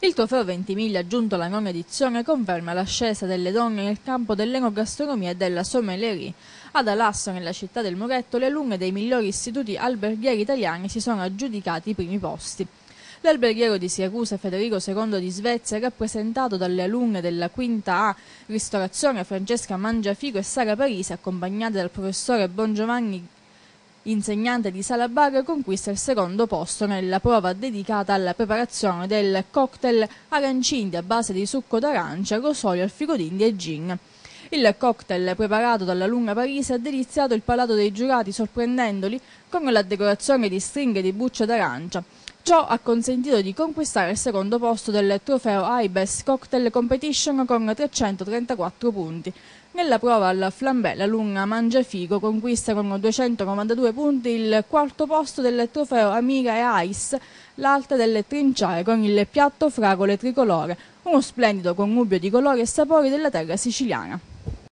Il trofeo Ventimiglia aggiunto alla nona edizione conferma l'ascesa delle donne nel campo dell'enogastronomia e della sommelierie. Ad Alasso, nella città del Moretto, le alunne dei migliori istituti alberghieri italiani si sono aggiudicati i primi posti. L'alberghiero di Siracusa Federico II di Svezia, rappresentato dalle alunne della quinta A ristorazione Francesca Mangiafico e Sara Parisi, accompagnate dal professore Bongiovanni insegnante di Sala Bar, conquista il secondo posto nella prova dedicata alla preparazione del cocktail arancini a base di succo d'arancia, rosolio al d'India e gin. Il cocktail preparato dalla lunga Parisi ha deliziato il palato dei giurati sorprendendoli con la decorazione di stringhe di buccia d'arancia. Ciò ha consentito di conquistare il secondo posto del trofeo IBES Cocktail Competition con 334 punti. Nella prova al flambè la lunga Mangiafico conquista con 292 punti il quarto posto del trofeo Amiga e Ice, l'alta delle trinciaie con il piatto fragole tricolore, uno splendido connubio di colori e sapori della terra siciliana.